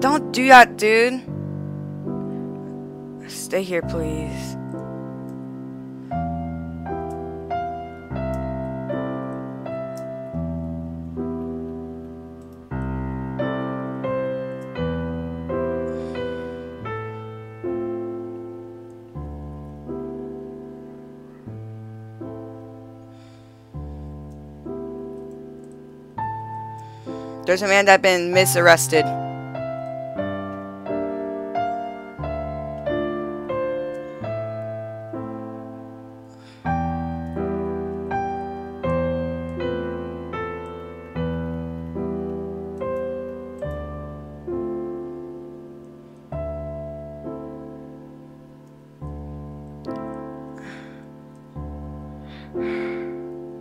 Don't do that, dude. Stay here, please. There's a man that been misarrested.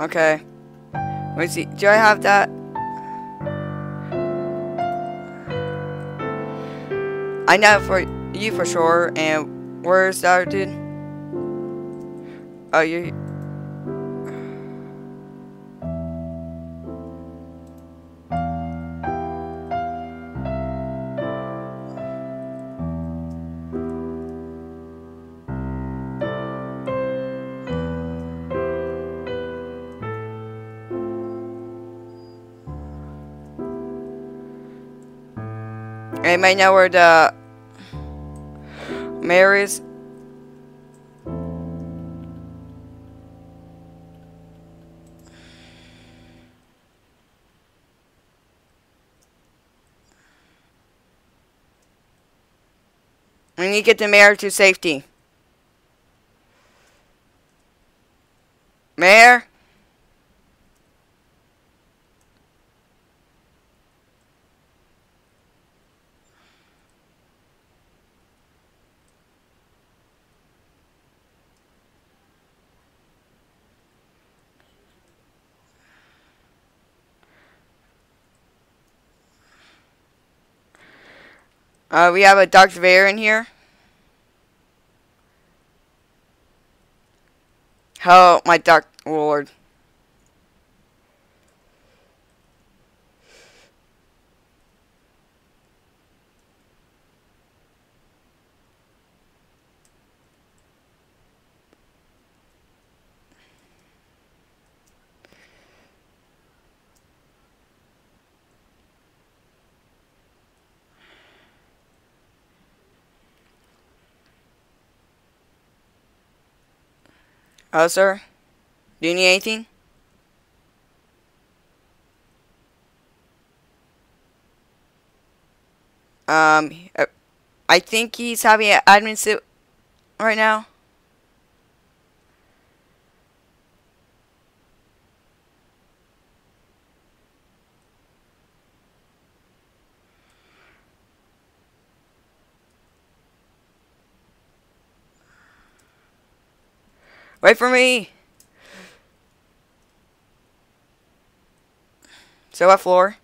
Okay. Wait, see. Do I have that? I know for you for sure. And where's that dude? Oh, you. Anybody know where the mayor is? We need to get the mayor to safety. Mayor? Uh, we have a Darth Vader in here. Oh, my Dark Lord. Oh, sir? Do you need anything? Um, uh, I think he's having an admin sit right now. Wait for me! So what floor?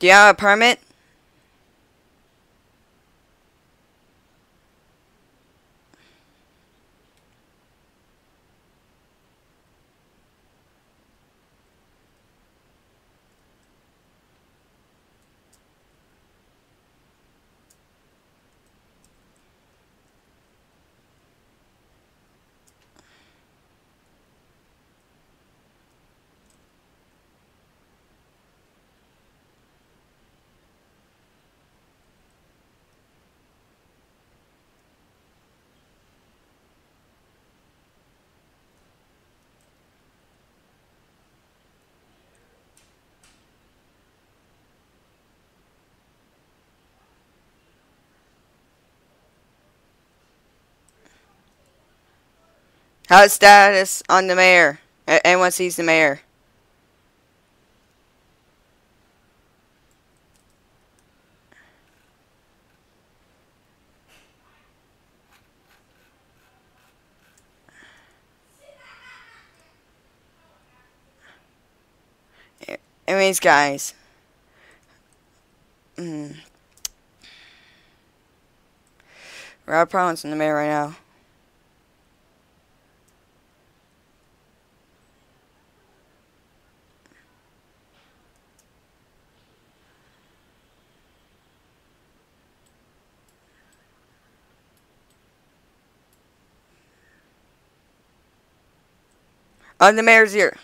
You have a permit? How's status on the mayor? Anyone sees the mayor? Anyways, guys. Mm. Rob Problems in the mayor right now. On the mayor's ear.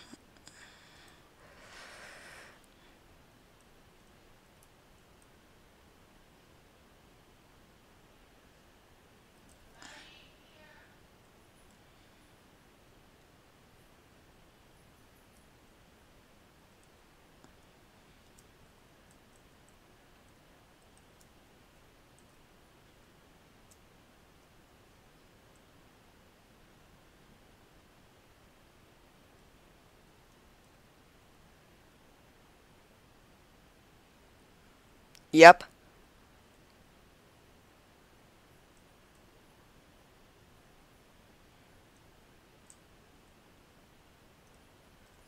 Yep.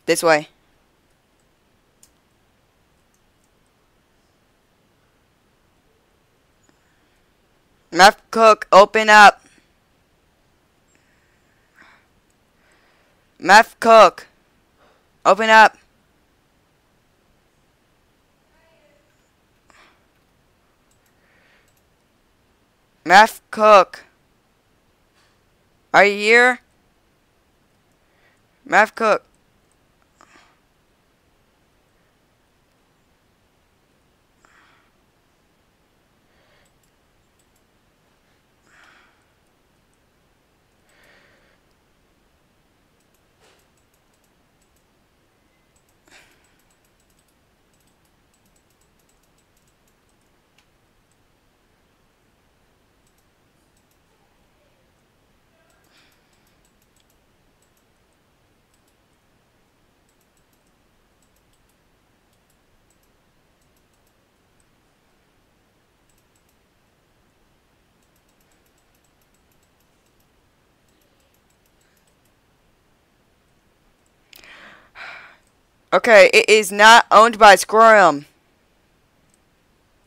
This way. Meth Cook, open up. Meth Cook, open up. Meth Cook. Are you here? Meth Cook. Okay, it is not owned by Squirrel.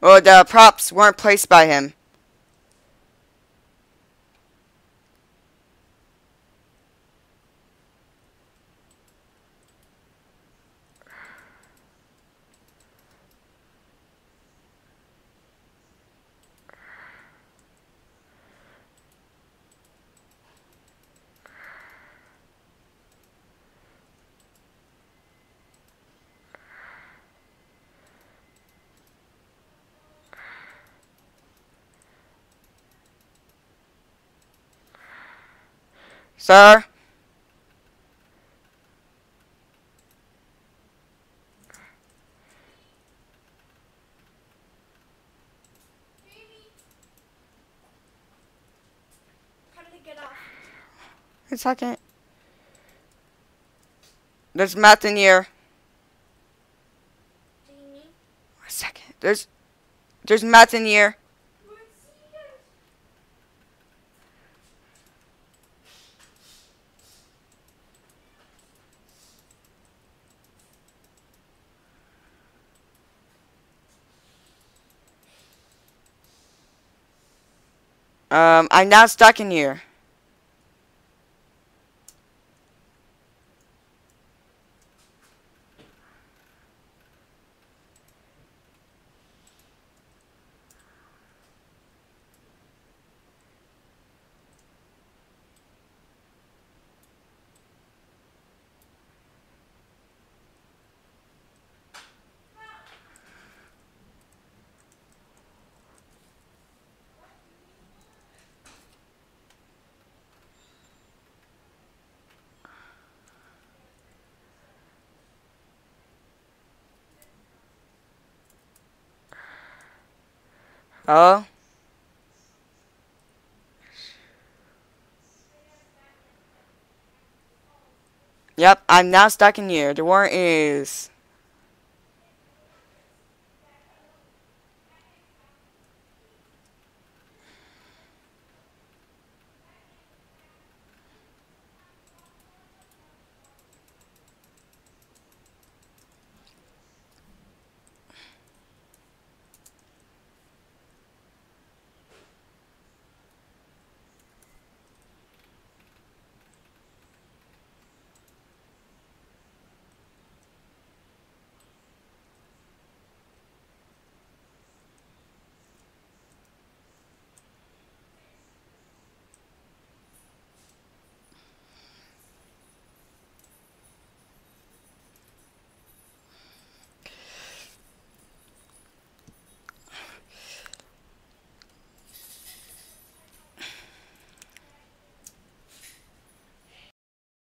Well, the props weren't placed by him. Sir? How did it get off? A second. There's meth in here. Jamie? A second. There's there's meth in here. Um, I'm now stuck in here. Oh. Yep, I'm now stuck in here. The warrant is